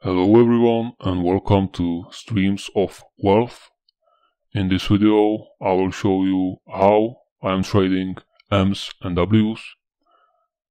Hello everyone and welcome to Streams of Wealth. In this video I will show you how I am trading M's and W's.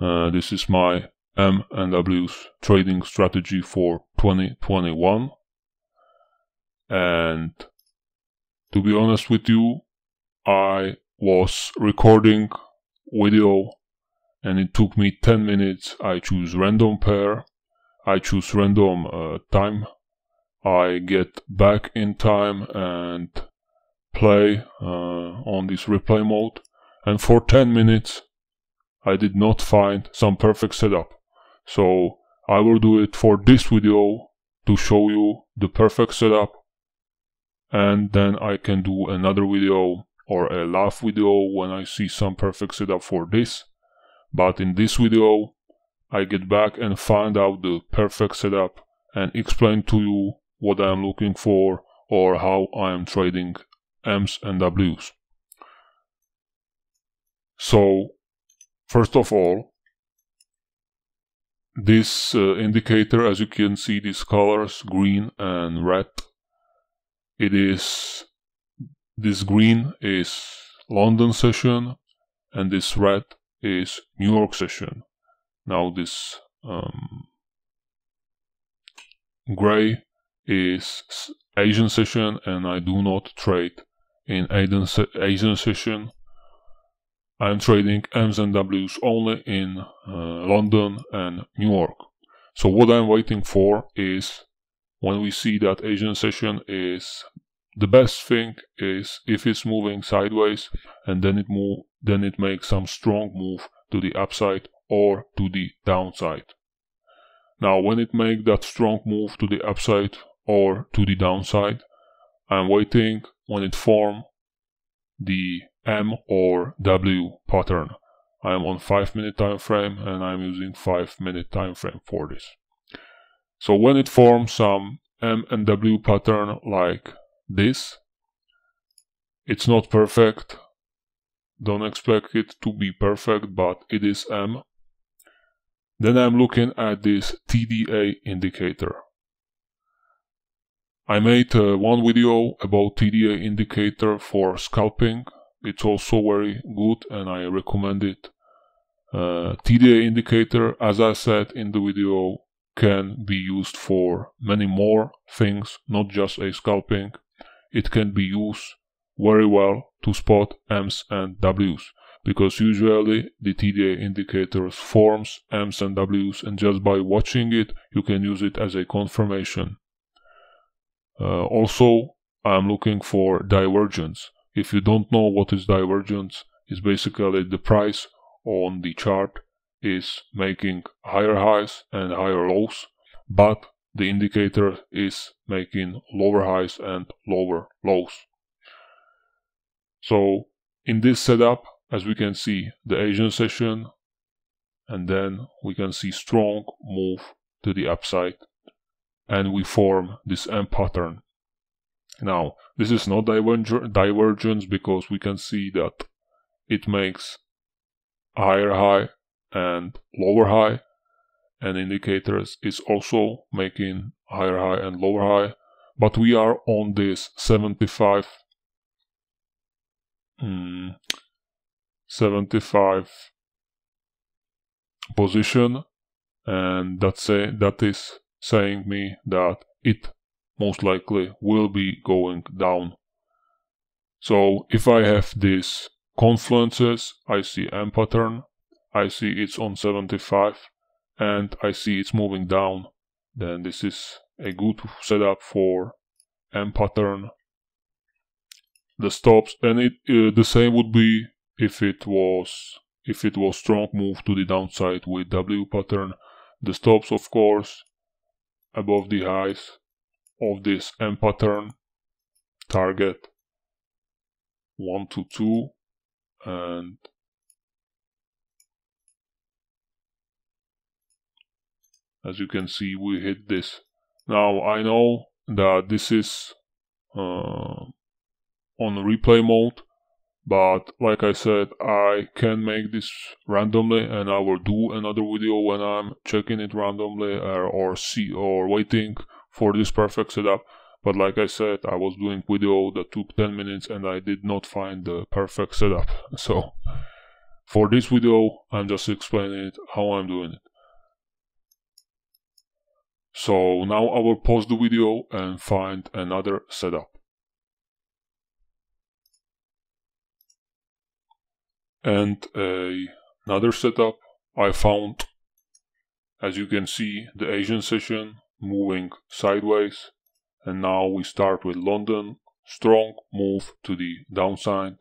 Uh, this is my M and W's trading strategy for 2021 and to be honest with you I was recording video and it took me 10 minutes. I choose random pair. I choose random uh, time. I get back in time and play uh, on this replay mode. And for 10 minutes, I did not find some perfect setup. So I will do it for this video to show you the perfect setup. And then I can do another video or a laugh video when I see some perfect setup for this but in this video, I get back and find out the perfect setup and explain to you what I am looking for or how I am trading M's and W's. So, first of all, this uh, indicator, as you can see, these colors, green and red, it is, this green is London session and this red is New York session. Now this um, gray is Asian session and I do not trade in Asian, Asian session. I'm trading M's and W's only in uh, London and New York. So what I'm waiting for is when we see that Asian session is the best thing is if it's moving sideways and then it move then it makes some strong move to the upside or to the downside. Now when it makes that strong move to the upside or to the downside, I'm waiting when it form the M or W pattern. I am on 5 minute time frame and I'm using 5 minute time frame for this. So when it forms some M and W pattern like this, it's not perfect don't expect it to be perfect, but it is M. Then I'm looking at this TDI indicator. I made uh, one video about TDI indicator for scalping. It's also very good and I recommend it. Uh, TDI indicator, as I said in the video, can be used for many more things, not just a scalping. It can be used very well to spot M's and W's because usually the TDI indicators forms M's and W's and just by watching it you can use it as a confirmation. Uh, also I'm looking for divergence. If you don't know what is divergence, it's basically the price on the chart is making higher highs and higher lows, but the indicator is making lower highs and lower lows. So in this setup, as we can see, the Asian session, and then we can see strong move to the upside, and we form this M pattern. Now, this is not diverg divergence because we can see that it makes higher high and lower high, and indicators is also making higher high and lower high, but we are on this 75 mm, 75 position and that's a, that is saying me that it most likely will be going down. So if I have these confluences, I see M pattern, I see it's on 75 and I see it's moving down, then this is a good setup for M pattern the stops and it uh, the same would be if it was if it was strong move to the downside with W pattern the stops of course above the highs of this M pattern target 1 to 2 and as you can see we hit this. Now I know that this is uh, on replay mode, but like I said, I can make this randomly and I will do another video when I'm checking it randomly or, or see or waiting for this perfect setup. But like I said, I was doing video that took 10 minutes and I did not find the perfect setup. So for this video, I'm just explaining it, how I'm doing it. So now I will pause the video and find another setup. And a, another setup I found as you can see the Asian session moving sideways. And now we start with London. Strong move to the downside.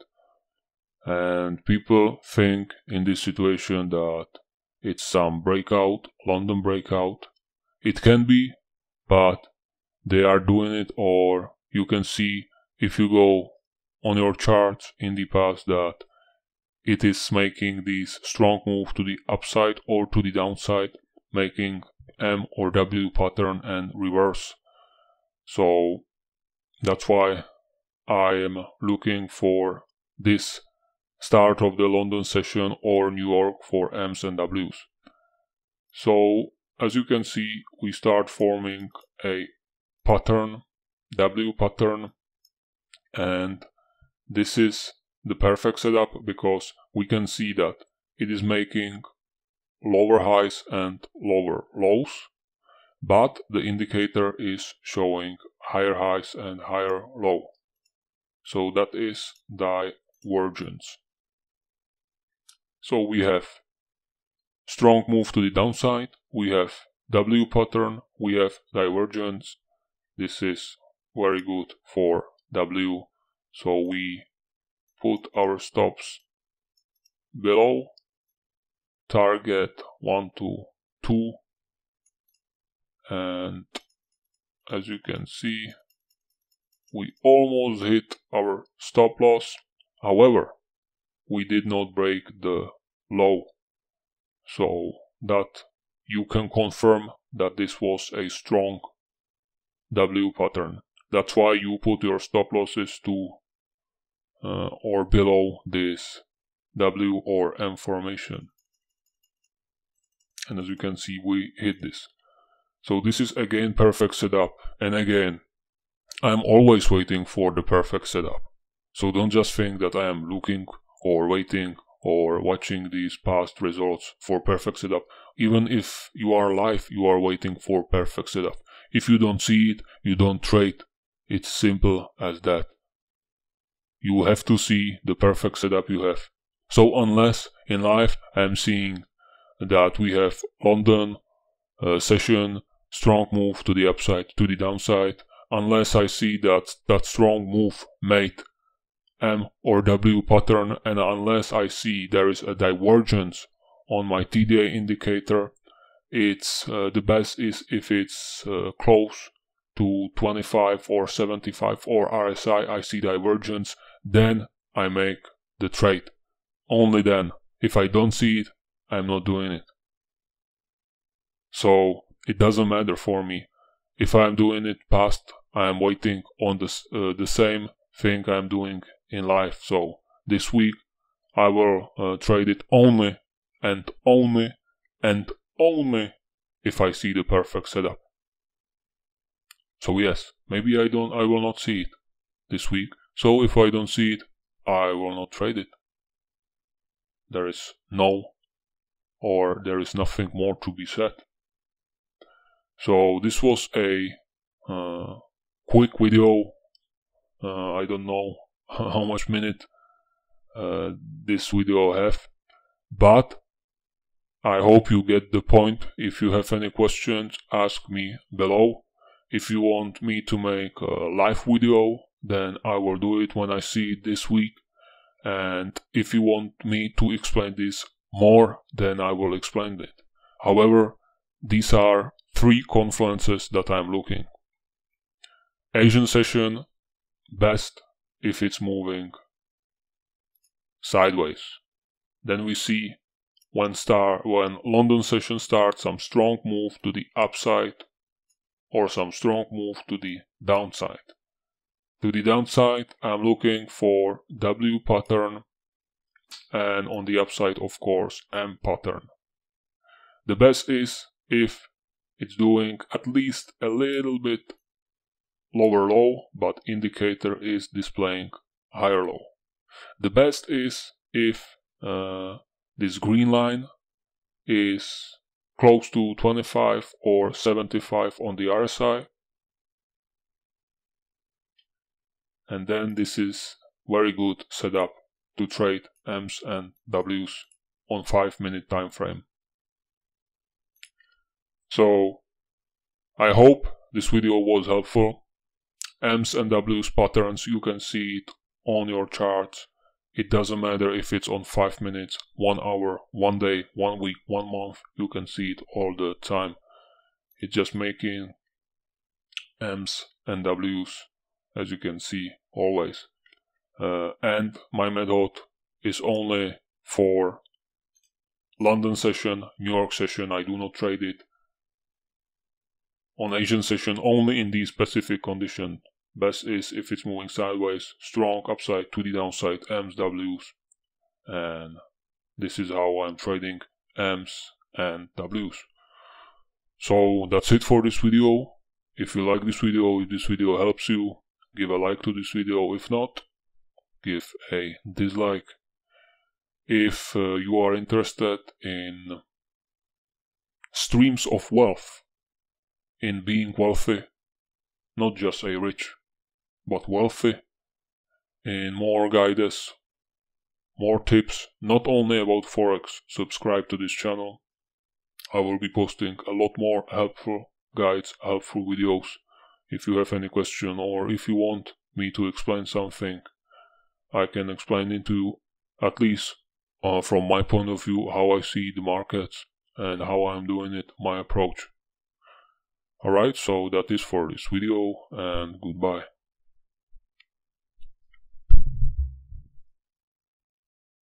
And people think in this situation that it's some breakout London breakout. It can be but they are doing it or you can see if you go on your charts in the past that it is making this strong move to the upside or to the downside, making M or W pattern and reverse. So that's why I am looking for this start of the London session or New York for M's and W's. So as you can see, we start forming a pattern, W pattern, and this is the perfect setup because we can see that it is making lower highs and lower lows but the indicator is showing higher highs and higher low. So that is divergence. So we have strong move to the downside we have W pattern we have divergence. This is very good for W so we put our stops below. Target 1 to 2 and as you can see we almost hit our stop loss. However we did not break the low so that you can confirm that this was a strong W pattern. That's why you put your stop losses to uh, or below this W or M formation. And as you can see, we hit this. So this is again perfect setup. And again, I'm always waiting for the perfect setup. So don't just think that I am looking or waiting or watching these past results for perfect setup. Even if you are live, you are waiting for perfect setup. If you don't see it, you don't trade. It's simple as that you have to see the perfect setup you have. So unless in life I'm seeing that we have London uh, session, strong move to the upside, to the downside, unless I see that that strong move made M or W pattern and unless I see there is a divergence on my TDI indicator, it's uh, the best is if it's uh, close to 25 or 75 or RSI, I see divergence then I make the trade. Only then. If I don't see it, I'm not doing it. So it doesn't matter for me. If I'm doing it past, I am waiting on the, uh, the same thing I'm doing in life. So this week I will uh, trade it only and only and only if I see the perfect setup. So yes, maybe I don't I will not see it this week, so if I don't see it, I will not trade it. There is no or there is nothing more to be said. So this was a uh, quick video. Uh, I don't know how much minute uh, this video have, but I hope you get the point. If you have any questions, ask me below. If you want me to make a live video then I will do it when I see it this week. And if you want me to explain this more, then I will explain it. However, these are three confluences that I'm looking. Asian session, best if it's moving sideways. Then we see when star when London session starts some strong move to the upside or some strong move to the downside. To the downside, I'm looking for W pattern and on the upside, of course, M pattern. The best is if it's doing at least a little bit lower low, but indicator is displaying higher low. The best is if uh, this green line is close to 25 or 75 on the RSI and then this is very good setup to trade M's and W's on 5 minute time frame. So I hope this video was helpful. M's and W's patterns you can see it on your chart. It doesn't matter if it's on 5 minutes, 1 hour, 1 day, 1 week, 1 month, you can see it all the time. It's just making M's and W's as you can see always. Uh, and my method is only for London session, New York session, I do not trade it. On Asian session, only in these specific condition. Best is if it's moving sideways, strong upside to the downside, M's, W's. And this is how I'm trading M's and W's. So that's it for this video. If you like this video, if this video helps you, give a like to this video. If not, give a dislike. If uh, you are interested in streams of wealth, in being wealthy, not just a rich, but wealthy, in more guidance, more tips, not only about Forex, subscribe to this channel. I will be posting a lot more helpful guides, helpful videos if you have any question or if you want me to explain something, I can explain it to you at least uh, from my point of view how I see the markets and how I'm doing it, my approach. Alright, so that is for this video and goodbye.